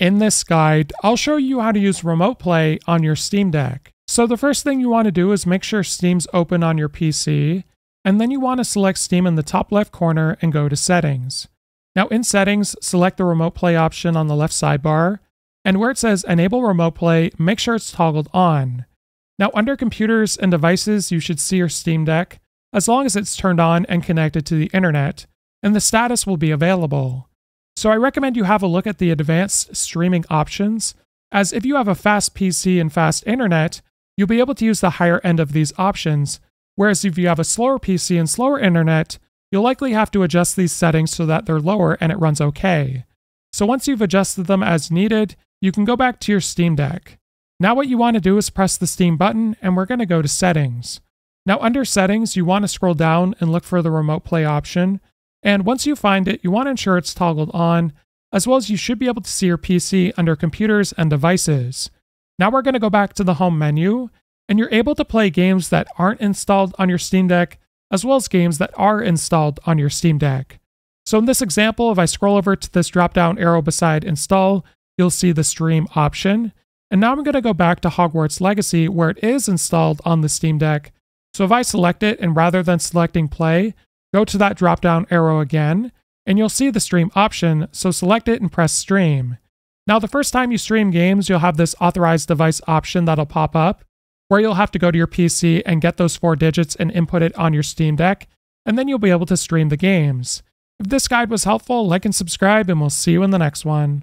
In this guide, I'll show you how to use Remote Play on your Steam Deck. So the first thing you want to do is make sure Steam's open on your PC, and then you want to select Steam in the top left corner and go to Settings. Now in Settings, select the Remote Play option on the left sidebar, and where it says Enable Remote Play, make sure it's toggled on. Now under Computers and Devices, you should see your Steam Deck, as long as it's turned on and connected to the internet, and the status will be available. So I recommend you have a look at the advanced streaming options, as if you have a fast PC and fast internet, you'll be able to use the higher end of these options, whereas if you have a slower PC and slower internet, you'll likely have to adjust these settings so that they're lower and it runs okay. So once you've adjusted them as needed, you can go back to your Steam Deck. Now what you want to do is press the Steam button and we're going to go to Settings. Now under Settings, you want to scroll down and look for the Remote Play option, and once you find it, you want to ensure it's toggled on, as well as you should be able to see your PC under Computers and Devices. Now we're going to go back to the Home menu, and you're able to play games that aren't installed on your Steam Deck, as well as games that are installed on your Steam Deck. So in this example, if I scroll over to this drop down arrow beside Install, you'll see the Stream option. And now I'm going to go back to Hogwarts Legacy where it is installed on the Steam Deck. So if I select it and rather than selecting Play, Go to that drop down arrow again, and you'll see the stream option, so select it and press stream. Now, the first time you stream games, you'll have this authorized device option that'll pop up, where you'll have to go to your PC and get those four digits and input it on your Steam Deck, and then you'll be able to stream the games. If this guide was helpful, like and subscribe, and we'll see you in the next one.